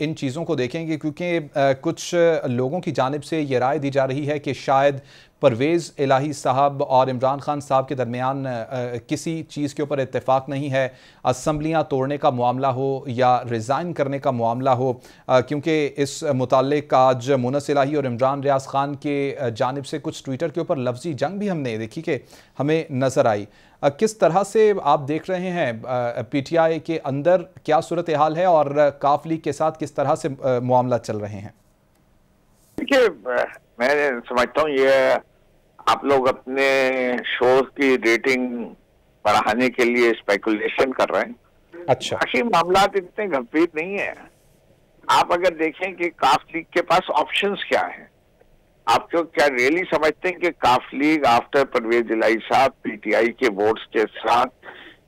इन चीज़ों को देखेंगे क्योंकि कुछ लोगों की जानब से ये राय दी जा रही है कि शायद परवेज़ इलाही साहब और इमरान खान साहब के दरमियान किसी चीज़ के ऊपर इतफाक़ नहीं है। असम्बलियाँ तोड़ने का मामला हो या रिज़ाइन करने का मामला हो क्योंकि इस मुतल आज मुनस इलाही और इमरान रियाज खान के जानब से कुछ ट्विटर के ऊपर लफ्जी जंग भी हमने देखी कि हमें नज़र आई। किस तरह से आप देख रहे हैं पीटीआई के अंदर क्या सूरत हाल है और काफ लीग के साथ किस तरह से मामला चल रहे हैं? देखिए मैं समझता हूँ ये आप लोग अपने शोज़ की रेटिंग बढ़ाने के लिए स्पेकुलेशन कर रहे हैं। अच्छा। बाकी मामला इतने गंभीर नहीं है। आप अगर देखें कि काफ लीग के पास ऑप्शंस क्या है आप क्यों क्या रियली समझते हैं कि काफ लीग आफ्टर परवेज इलाई साहब पीटीआई के वोट्स के साथ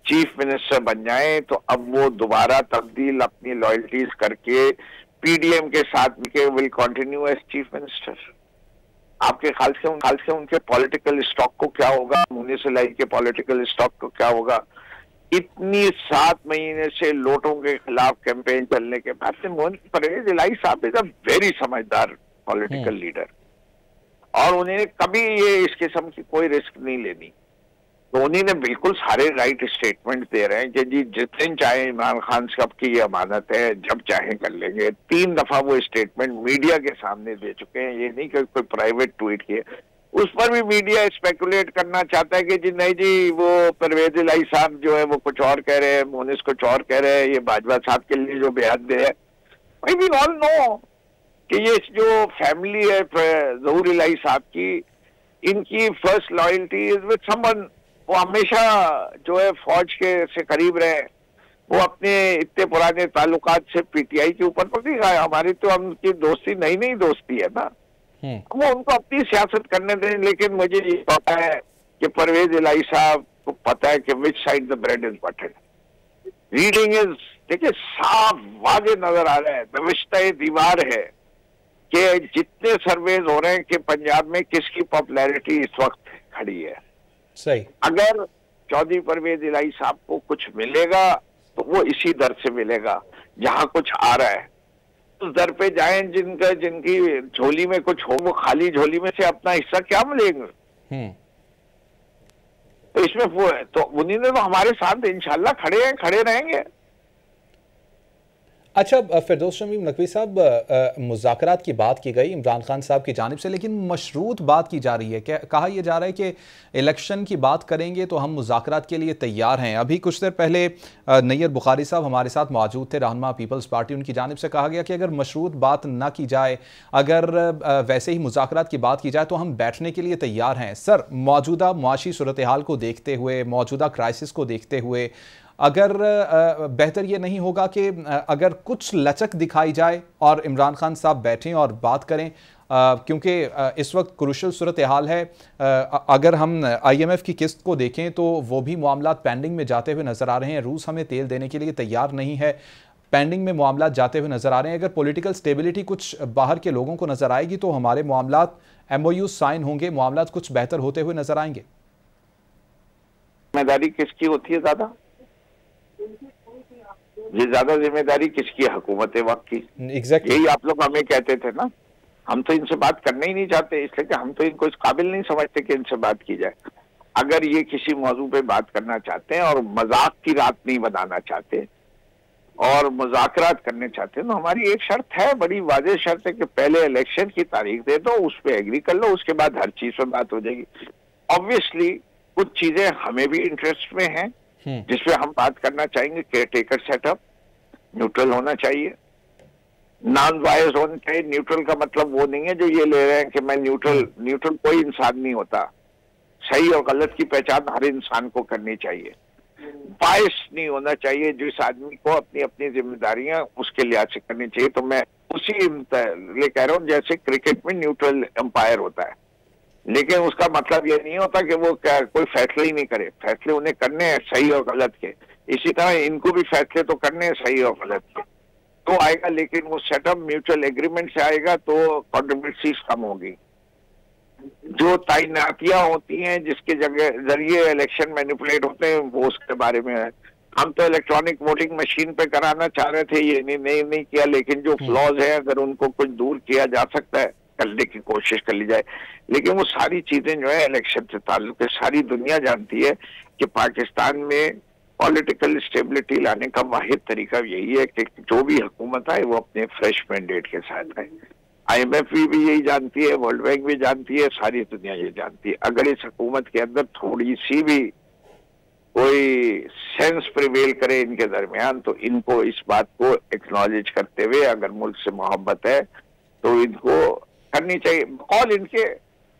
चीफ मिनिस्टर बन जाए तो अब वो दोबारा तब्दील अपनी लॉयल्टीज करके पीडीएम के साथ will continue as chief minister आपके ख्याल से उन ख्याल से उनके पॉलिटिकल स्टॉक को क्या होगा? म्यूनिसलाई के पॉलिटिकल स्टॉक को क्या होगा? इतनी सात महीने से लोटों के खिलाफ कैंपेन चलने के बाद से मोहन परवेज इलाई साहब इज़ अ वेरी समझदार पॉलिटिकल लीडर और उन्हें कभी ये इस किस्म की कोई रिस्क नहीं लेनी। उन्हीं ने बिल्कुल सारे राइट स्टेटमेंट दे रहे हैं कि जी जिस दिन चाहे इमरान खान साहब की ये अमानत है, जब चाहे कर लेंगे। तीन दफ़ा वो स्टेटमेंट मीडिया के सामने दे चुके हैं। ये नहीं कि कोई प्राइवेट ट्वीट किए उस पर भी मीडिया स्पेकुलेट करना चाहता है कि जी नहीं जी, वो परवेज लाई साहब जो है, वो कुछ और कह रहे हैं, मोनिस कुछ और कह रहे हैं, ये बाजवा साहब के लिए जो बेहद दे है। भाई वी ऑल नो कि ये जो फैमिली है जहूर इलाई साहब की, इनकी first loyalty is with someone वो हमेशा जो है फौज के से करीब रहे। वो अपने इतने पुराने ताल्लुकात से पीटीआई के ऊपर पर नहीं गए हमारी तो उनकी दोस्ती नई नई दोस्ती है ना। हम्म। वो उनको अपनी सियासत करने दें लेकिन मुझे ये पता है कि परवेज इलाई साहब को पता है कि which side the bread is buttered reading is देखिए साफ़ वाजे नज़र आ रहा है। दविश्ता दीवार है कि जितने सर्वेज हो रहे हैं कि पंजाब में किसकी पॉपुलैरिटी इस वक्त खड़ी है। सही। अगर चौधरी परवेज इलाही साहब को कुछ मिलेगा तो वो इसी दर से मिलेगा जहाँ कुछ आ रहा है। उस दर पे जाए जिनका जिनकी झोली में कुछ हो वो खाली झोली में से अपना हिस्सा क्या मिलेंगे? हम्म। तो इसमें तो उन्हीं ने तो हमारे साथ इंशाल्लाह खड़े हैं खड़े रहेंगे। अच्छा फिरदोस शमीम, नकवी साहब मुजाकरात की बात की गई इमरान खान साहब की जानब से, लेकिन मशरूत बात की जा रही है। क्या, कहा यह जा रहा है कि इलेक्शन की बात करेंगे तो हम मुजाकरात के लिए तैयार हैं। अभी कुछ देर पहले नैयर बुखारी साहब हमारे साथ मौजूद थे, रहनमा पीपल्स पार्टी, उनकी जानब से कहा गया कि अगर मशरूत बात ना की जाए, अगर वैसे ही मुजाकरात की बात की जाए तो हम बैठने के लिए तैयार हैं। सर, मौजूदा मुआशी सूरत हाल को देखते हुए, मौजूदा क्राइसिस को देखते हुए अगर बेहतर ये नहीं होगा कि अगर कुछ लचक दिखाई जाए और इमरान खान साहब बैठें और बात करें क्योंकि इस वक्त क्रुशल सूरत हाल है अगर हम आईएमएफ की किस्त को देखें तो वो भी मामला पेंडिंग में जाते हुए नज़र आ रहे हैं। रूस हमें तेल देने के लिए तैयार नहीं है। पेंडिंग में मामला जाते हुए नज़र आ रहे हैं। अगर पॉलिटिकल स्टेबिलिटी कुछ बाहर के लोगों को नज़र आएगी तो हमारे मामला एम साइन होंगे मामला कुछ बेहतर होते हुए नज़र आएँगे। ज़िम्मेदारी किसकी होती है ज़्यादा? ये ज़्यादा ज़िम्मेदारी किसकी हुकूमत वक्त की exactly. यही आप लोग हमें कहते थे ना हम तो इनसे बात करना ही नहीं चाहते इसलिए कि हम तो इनको इस काबिल नहीं समझते कि इनसे बात की जाए अगर ये किसी मौजू पे बात करना चाहते हैं और मज़ाक की रात नहीं बनाना चाहते और मुजाकरात करने चाहते हैं तो हमारी एक शर्त है बड़ी वाजे शर्त है कि पहले इलेक्शन की तारीख दे दो उस पर एग्री कर लो उसके बाद हर चीज़ पर बात हो जाएगी ऑब्वियसली कुछ चीज़ें हमें भी इंटरेस्ट में हैं। जिसपे हम बात करना चाहेंगे केयर टेकर सेटअप न्यूट्रल होना चाहिए। नॉन वायस होना चाहिए। न्यूट्रल का मतलब वो नहीं है जो ये ले रहे हैं कि मैं न्यूट्रल न्यूट्रल कोई इंसान नहीं होता। सही और गलत की पहचान हर इंसान को करनी चाहिए। बायस नहीं होना चाहिए। जिस आदमी को अपनी अपनी जिम्मेदारियाँ उसके लिहाज से करनी चाहिए तो मैं उसी लिए कह रहा हूँ जैसे क्रिकेट में न्यूट्रल एम्पायर होता है। लेकिन उसका मतलब ये नहीं होता कि वो क्या कोई फैसले ही नहीं करे। फैसले उन्हें करने हैं सही और गलत के। इसी तरह इनको भी फैसले तो करने हैं सही और गलत के। तो आएगा लेकिन वो सेटअप म्यूचुअल एग्रीमेंट से आएगा तो कॉन्ट्रोवर्सीज कम होगी। जो तैनातियाँ होती हैं जिसके जगह ज़रिए इलेक्शन मैनिपुलेट होते हैं वो उसके बारे में है। हम तो इलेक्ट्रॉनिक वोटिंग मशीन पे कराना चाह रहे थे ये नहीं नहीं, नहीं किया लेकिन जो फ्लॉज हम्म। है अगर उनको कुछ दूर किया जा सकता है करने की कोशिश कर ली जाए। लेकिन वो सारी चीज़ें जो है इलेक्शन से ताल्लुक है। सारी दुनिया जानती है कि पाकिस्तान में पॉलिटिकल स्टेबिलिटी लाने का वाहिद तरीका यही है कि जो भी हुकूमत आए वो अपने फ्रेश मैंडेट के साथ आए। आईएमएफ भी, यही जानती है वर्ल्ड बैंक भी जानती है सारी दुनिया ये जानती है। अगर इस हुकूमत के अंदर थोड़ी सी भी कोई सेंस प्रिवेल करे इनके दरमियान तो इनको इस बात को एक्नॉलेज करते हुए अगर मुल्क से मोहब्बत है तो इनको करनी चाहिए। कॉल इनके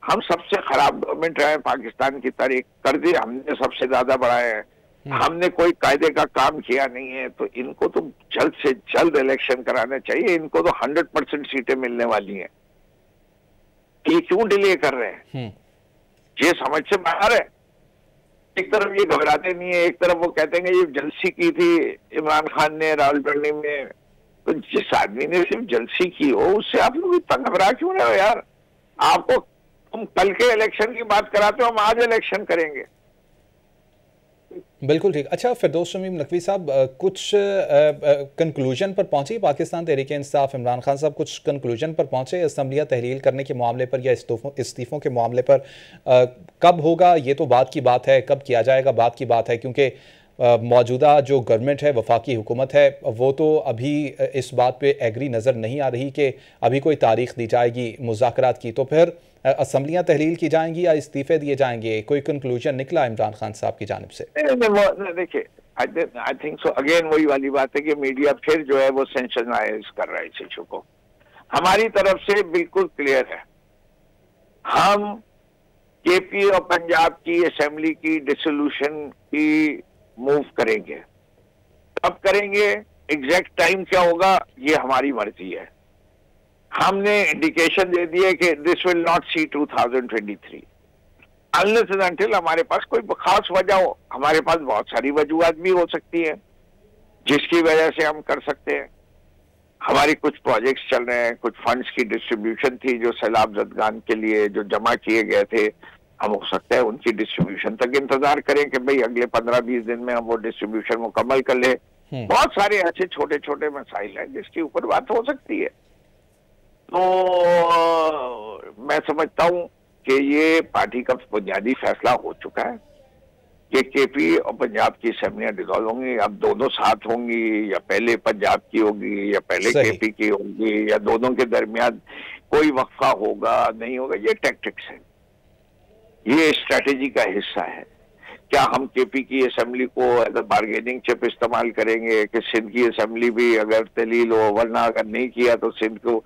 हम सबसे खराब गवर्नमेंट रहे पाकिस्तान की तारीख। कर दी हमने सबसे ज़्यादा बढ़ाए हैं। हम्म। हमने कोई कायदे का काम किया नहीं है तो इनको तो जल्द से जल्द इलेक्शन कराना चाहिए। इनको तो हंड्रेड परसेंट सीटें मिलने वाली हैं। ये क्यों डिले कर रहे हैं? हम्म। ये समझ से बाहर है। एक तरफ़ ये घबराते नहीं है एक तरफ़ वो कहते हैं ये जलसी की थी इमरान खान ने रावलपिंडी में तो जिस आदमी ने सिर्फ़ जलसी की हो उससे आप लोग इतना घबरा क्यों रहे हो यार? आपको तुम कल के इलेक्शन की बात कराते हो हम आज इलेक्शन करेंगे। बिल्कुल ठीक। अच्छा फिरदोस शमीम नकवी साहब कुछ कंक्लूजन पर पहुँचे पाकिस्तान तहरीक इंसाफ? इमरान खान साहब कुछ कंक्लूजन पर पहुँचे असम्बलियाँ तहलील करने के मामले पर या इस्तीफ़ों के मामले पर? आ, कब होगा? ये तो बात की बात है कब किया जाएगा? बात की बात है क्योंकि मौजूदा जो गवर्नमेंट है, वफाकी हुकूमत है, वो तो अभी इस बात पे एग्री नज़र नहीं आ रही कि अभी कोई तारीख दी जाएगी मुजाकरात की तो फिर असम्बलियाँ तहलील की जाएँगी या इस्तीफ़े दिए जाएँगे? कोई कंक्लूजन निकला इमरान खान साहब की जानब से? देखिए आई थिंक सो अगेन वही वाली बात है कि मीडिया फिर जो है वो सेंशनाइज कर रहा है इस इशू को। हमारी तरफ़ से बिल्कुल क्लियर है। हम केपी और पंजाब की असेंबली की डिसोल्यूशन की मूव करेंगे। कब करेंगे एग्जैक्ट टाइम क्या होगा, ये हमारी मर्ज़ी है। हमने इंडिकेशन दे दिए कि this will not see 2023 unless and until हमारे पास कोई खास वजह हो, हमारे पास बहुत सारी वजूहत भी हो सकती है, जिसकी वजह से हम कर सकते हैं। हमारी कुछ प्रोजेक्ट्स चल रहे हैं, कुछ फंड्स की डिस्ट्रीब्यूशन थी जो सैलाब जदगान के लिए, जो जमा किए गए थे हम हो सकता है उनकी डिस्ट्रीब्यूशन तक इंतज़ार करें कि भाई अगले पंद्रह बीस दिन में हम वो डिस्ट्रीब्यूशन मुकम्मल कर ले। हम्म। बहुत सारे ऐसे छोटे छोटे मसाइल हैं जिसके ऊपर बात हो सकती है। तो मैं समझता हूँ कि ये पार्टी का बुनियादी फैसला हो चुका है कि केपी और पंजाब की असेंबलियाँ डिजॉल्व होंगी अब दोनों साथ होंगी या पहले पंजाब की होगी या पहले केपी की होगी या दोनों के दरमियान कोई वक्फा होगा नहीं होगा ये टैक्टिक्स है। ये स्ट्रैटेजी का हिस्सा है। क्या हम केपी की असेंबली को एज बार्गेनिंग चिप इस्तेमाल करेंगे कि सिंध की असेंबली भी अगर दलील हो वरना अगर नहीं किया तो सिंध को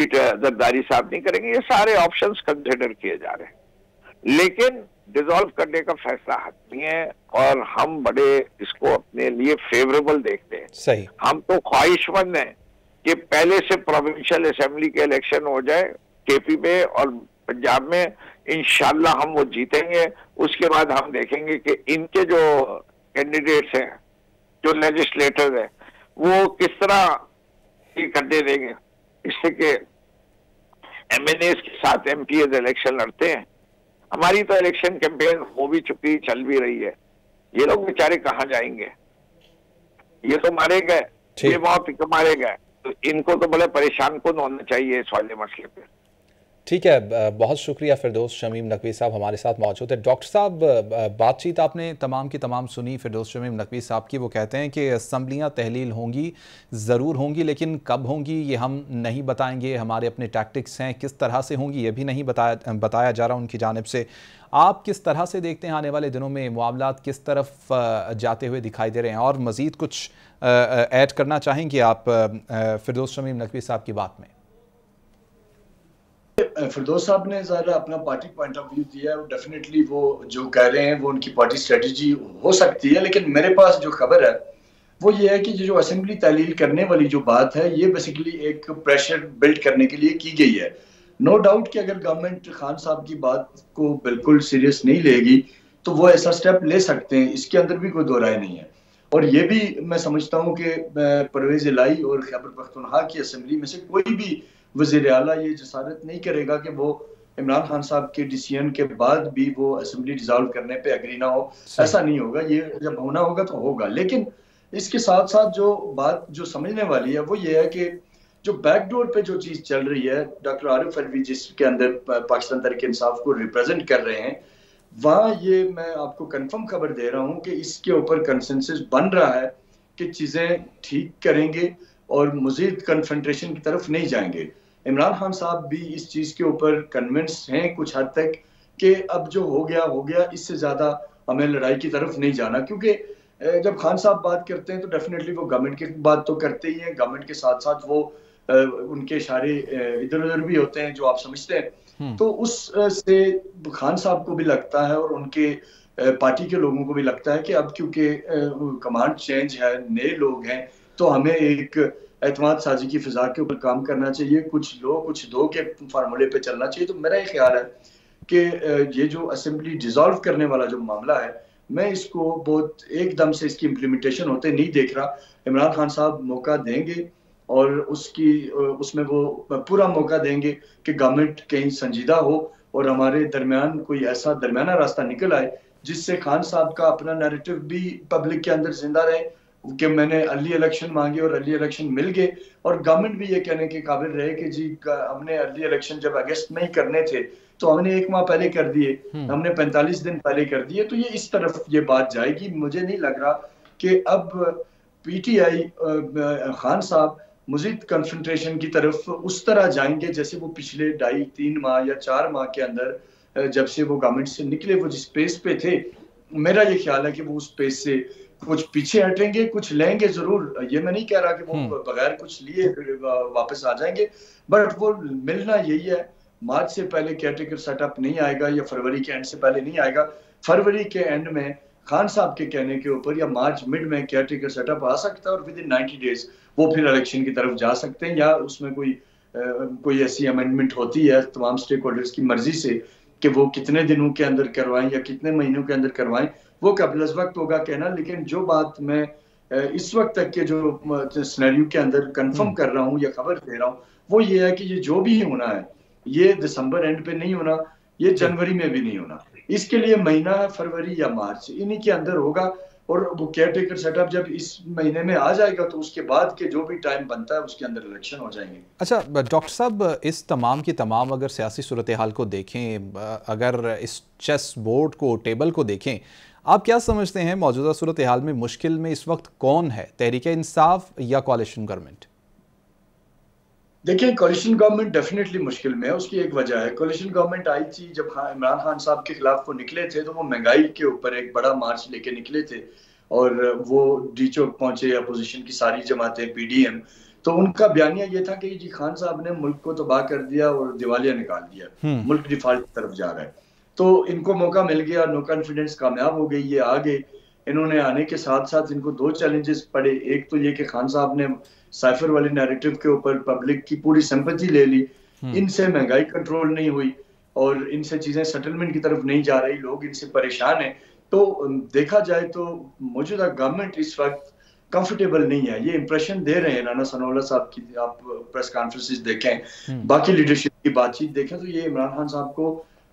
जरदारी साहब नहीं करेंगे। ये सारे ऑप्शन कंसिडर किए जा रहे हैं। लेकिन डिजोल्व करने का फैसला हतमी है और हम बड़े इसको अपने लिए फेवरेबल देखते हैं। सही। हम तो ख्वाहिशमंद हैं कि पहले से प्रोविंशियल असेंबली के इलेक्शन हो जाए केपी में और पंजाब में इंशाला हम वो जीतेंगे। उसके बाद हम देखेंगे कि इनके जो कैंडिडेट्स हैं जो लेजिस्लेटर हैं वो किस तरह करने देंगे। इससे कि एमएनए के साथ एमपी इलेक्शन लड़ते हैं। हमारी तो इलेक्शन कैंपेन हो भी चुकी चल भी रही है। ये लोग बेचारे कहाँ जाएँगे? ये तो मारे गए। ये बहुत मारे गए। तो इनको तो बड़े परेशान कौन होना चाहिए इस वाले मसले पे? ठीक है बहुत शुक्रिया फिरदोस शमीम नकवी साहब हमारे साथ मौजूद है। डॉक्टर साहब बातचीत आपने तमाम की तमाम सुनी फिरदोस शमीम नकवी साहब की। वो कहते हैं कि असम्बलियाँ तहलील होंगी, ज़रूर होंगी, लेकिन कब होंगी ये हम नहीं बताएँगे। हमारे अपने टैक्टिक्स हैं, किस तरह से होंगी ये भी नहीं बताया बताया जा रहा उनकी जानब से। आप किस तरह से देखते हैं आने वाले दिनों में मामला किस तरफ़ जाते हुए दिखाई दे रहे हैं? और मज़ीद कुछ ऐड करना चाहेंगे आप फिरदोस शमीम नकवी साहब की बात में? फिरदोस साहब ने ज़रा अपना पार्टी पॉइंट ऑफ़ व्यू दिया है डेफिनेटली वो जो कह रहे हैं, वो उनकी पार्टी स्ट्रेटजी हो सकती है, लेकिन मेरे पास जो खबर है, वो ये है कि जो असेंबली तहलील करने वाली जो बात है, ये बेसिकली एक प्रेशर बिल्ड करने के लिए की गई है। नो no डाउट कि अगर गवर्नमेंट खान साहब की बात को बिल्कुल सीरियस नहीं लेगी तो वो ऐसा स्टेप ले सकते हैं, इसके अंदर भी कोई दो राय नहीं है। और ये भी मैं समझता हूँ कि परवेज लाई और खैबर पख्तनहा की असेंबली में से कोई भी वज़ीर अला ये जसारत नहीं करेगा कि वो इमरान खान साहब के डिसीज़न के बाद भी वो असम्बली डिजॉल्व करने पे अग्री ना हो। ऐसा नहीं होगा ये जब होना होगा तो होगा। लेकिन इसके साथ साथ जो बात जो समझने वाली है वो ये है कि जो बैकडोर पे जो चीज़ चल रही है डॉक्टर आरिफ अलवी जिसके अंदर पाकिस्तान तरीक इंसाफ को रिप्रेजेंट कर रहे हैं वहाँ ये मैं आपको कंफर्म खबर दे रहा हूँ कि इसके ऊपर कंसेंसस बन रहा है कि चीज़ें ठीक करेंगे। और मजीद कन्फ्रंट्रेशन की तरफ़ नहीं जाएँगे। इमरान खान साहब भी इस चीज़ के ऊपर कन्विंस हैं कुछ हद तक कि अब जो हो गया हो गया इससे ज़्यादा हमें लड़ाई की तरफ़ नहीं जाना। क्योंकि जब खान साहब बात करते हैं तो डेफिनेटली वो गवर्नमेंट की बात तो करते ही हैं। गवर्नमेंट के साथ साथ वो उनके इशारे इधर उधर भी होते हैं जो आप समझते हैं। हम्म। तो उस से खान साहब को भी लगता है और उनके पार्टी के लोगों को भी लगता है कि अब क्योंकि कमांड चेंज है नए लोग हैं तो हमें एक एतमाद साजी की फिजा के ऊपर काम करना चाहिए। कुछ लो कुछ दो के फार्मूले पे चलना चाहिए। तो मेरा ये ख्याल है कि ये जो असम्बली डिजोल्व करने वाला जो मामला है, मैं इसको बहुत एकदम से इसकी इम्प्लीमेंटेशन होते नहीं देख रहा। इमरान खान साहब मौका देंगे और उसकी उसमें वो पूरा मौका देंगे कि गवर्नमेंट कहीं संजीदा हो और हमारे दरमियान कोई ऐसा दरमियाना रास्ता निकल आए, जिससे खान साहब का अपना नैरेटिव भी पब्लिक के अंदर ज़िंदा रहे। कि मैंने अर्ली इलेक्शन मांगे और अर्ली इलेक्शन मिल गए। और गवर्नमेंट भी ये कहने के काबिल रहे कि जी हमने अर्ली इलेक्शन जब अगस्त में ही करने थे तो हमने एक माह पहले कर दिए। हम्म। हमने 45 दिन पहले कर दिए। तो ये इस तरफ़ ये बात जाएगी। मुझे नहीं लग रहा कि अब पीटीआई खान साहब मजीद कंसंट्रेशन की तरफ़ उस तरह जाएँगे जैसे वो पिछले ढाई तीन माह या चार माह के अंदर जब से वो गवर्नमेंट से निकले वो जिस पेस पे थे मेरा ये ख्याल है कि वो उस पेस से कुछ पीछे हटेंगे कुछ लेंगे ज़रूर। ये मैं नहीं कह रहा कि वो हम्म। बगैर कुछ लिए वापस आ जाएँगे बट वो मिलना यही है। मार्च से पहले केयरटेकर सेटअप नहीं आएगा या फरवरी के एंड से पहले नहीं आएगा। फरवरी के एंड में खान साहब के कहने के ऊपर या मार्च मिड में केयरटेकर सेटअप आ सकता है और विद इन नाइनटी डेज़ वो फिर इलेक्शन की तरफ़ जा सकते हैं या उसमें कोई आ, कोई ऐसी अमेंडमेंट होती है तमाम स्टेक होल्डर्स की मर्ज़ी से कि वो कितने दिनों के अंदर करवाएँ या कितने महीनों के अंदर करवाएँ। वो कबल वक्त होगा कहना लेकिन जो बात मैं इस वक्त तक के जो स्नैरियो के अंदर कंफर्म हम्म। कर रहा हूँ या खबर दे रहा हूँ वो ये है कि ये जो भी होना है ये दिसंबर एंड पे नहीं होना ये जनवरी में भी नहीं होना। इसके लिए महीना है फरवरी या मार्च इन्हीं के अंदर होगा और वो केयर टेकर सेटअप जब इस महीने में आ जाएगा तो उसके बाद के जो भी टाइम बनता है उसके अंदर इलेक्शन हो जाएँगे। अच्छा डॉक्टर साहब इस तमाम की तमाम अगर सियासी सूरत हाल को देखें अगर इस चेस बोर्ड को टेबल को देखें आप क्या समझते हैं मौजूदा सूरत हाल में मुश्किल में इस वक्त कौन है? तहरीक इंसाफ या कॉलेशन गवर्नमेंट देखिए कोलिशन गवर्नमेंट डेफिनेटली मुश्किल में है उसकी एक वजह है। कोलिशन गवर्नमेंट आई थी जब इमरान खान साहब के खिलाफ वो निकले थे तो वो महँगाई के ऊपर एक बड़ा मार्च लेके निकले थे और वो डी चौक पहुँचे अपोजिशन की सारी जमातें पीडीएम तो उनका बयानिया ये था कि जी खान साहब ने मुल्क को तबाह कर दिया और दिवालिया निकाल दिया। हम्म। मुल्क डिफ़ॉल्ट की तरफ़ जा रहा है। तो इनको मौका मिल गया नो कॉन्फिडेंस कामयाब हो गई ये आ गए इन्होंने आने के साथ साथ इनको दो चैलेंजेस पड़े एक तो ये कि खान साहब ने साइफर वाले नैरेटिव के ऊपर पब्लिक की पूरी संपत्ति ले ली हम्म। इनसे महँगाई कंट्रोल नहीं हुई और इनसे चीज़ें सेटलमेंट की तरफ़ नहीं जा रही लोग इनसे परेशान हैं तो देखा जाए तो मौजूदा गवर्नमेंट इस वक्त कंफर्टेबल नहीं है ये इंप्रेशन दे रहे हैं नाना सनोला साहब की आप प्रेस कॉन्फ्रेंसिस देखें हम्म। बाकी लीडरशिप की बातचीत देखें तो ये इमरान खान साहब को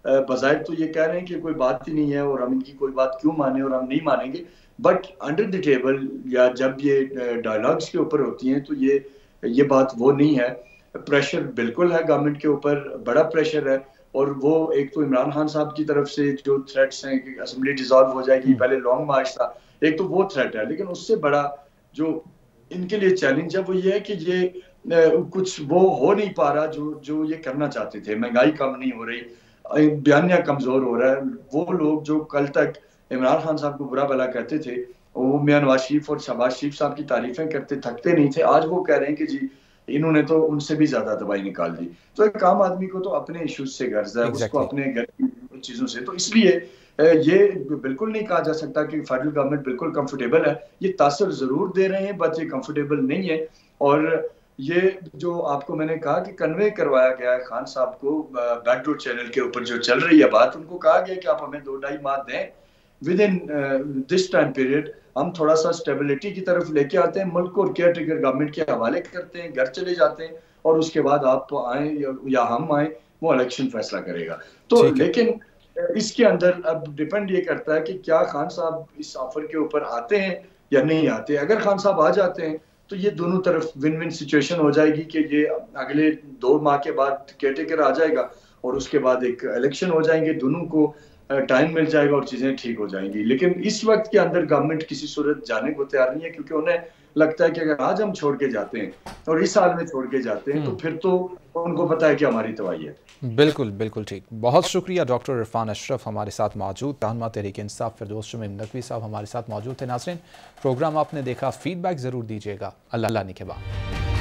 बजाय तो ये कह रहे हैं कि कोई बात ही नहीं है और हम इनकी कोई बात क्यों माने और हम नहीं मानेंगे। बट अंडर द टेबल या जब ये डायलॉग्स के ऊपर होती हैं तो ये ये बात वो नहीं है। प्रेशर बिल्कुल है गवर्नमेंट के ऊपर बड़ा प्रेशर है। और वो एक तो इमरान खान साहब की तरफ़ से जो थ्रेट्स हैं कि असेंबली डिजॉल्व हो जाएगी हम्म। पहले लॉन्ग मार्च था एक तो वो थ्रेट है। लेकिन उससे बड़ा जो इनके लिए चैलेंज है वो ये है कि ये कुछ वो हो नहीं पा रहा जो जो ये करना चाहते थे। महँगाई कम नहीं हो रही बयानिया कमज़ोर हो रहा है। वो लोग जो कल तक इमरान खान साहब को बुरा भला कहते थे वो मियाँ नवाज़ शरीफ और शहबाज शरीफ साहब की तारीफें करते थकते नहीं थे। आज वो कह रहे हैं कि जी इन्होंने तो उनसे भी ज़्यादा दवाई निकाल दी। तो एक आम आदमी को तो अपने इश्यूज़ से गर्ज है exactly. उसको अपने घर की चीज़ों से। तो इसलिए ये बिल्कुल नहीं कहा जा सकता कि फेडरल गवर्नमेंट बिल्कुल कंफर्टेबल है। ये तासर ज़रूर दे रहे हैं बट ये कंफर्टेबल नहीं है। और ये जो आपको मैंने कहा कि कन्वे करवाया गया है खान साहब को बैकडोर चैनल के ऊपर जो चल रही है बात उनको कहा गया कि आप हमें दो ढाई माह दें। Within this time period हम थोड़ा सा स्टेबिलिटी की तरफ़ लेके आते हैं मुल्क को केयर टेकर गवर्नमेंट के हवाले करते हैं घर चले जाते हैं और उसके बाद आप तो आए या, या हम आए वो इलेक्शन फैसला करेगा। तो लेकिन इसके अंदर अब डिपेंड ये करता है कि क्या खान साहब इस ऑफ़र के ऊपर आते हैं या नहीं आते। अगर खान साहब आ जाते हैं तो ये दोनों तरफ़ विन विन सिचुएशन हो जाएगी कि ये अगले दो माह के बाद केयर आ जाएगा और उसके बाद एक इलेक्शन हो जाएँगे। दोनों को टाइम मिल जाएगा और चीज़ें ठीक हो जाएँगी। लेकिन इस वक्त के अंदर गवर्नमेंट किसी सूरत जाने को तैयार नहीं है क्योंकि उन्हें लगता है कि अगर आज हम छोड़ के जाते हैं और इस साल में छोड़ के जाते हैं तो हम्म। फिर तो उनको पता है कि हमारी दवाई है। बिल्कुल बिल्कुल ठीक। बहुत शुक्रिया डॉक्टर इरफान अशरफ हमारे साथ मौजूद। तानमा तहरीक इंसाफ फिरदोस शमीम नकवी साहब हमारे साथ मौजूद थे। नाजरीन प्रोग्राम आपने देखा फीडबैक ज़रूर दीजिएगा। अल्लाह के बाद।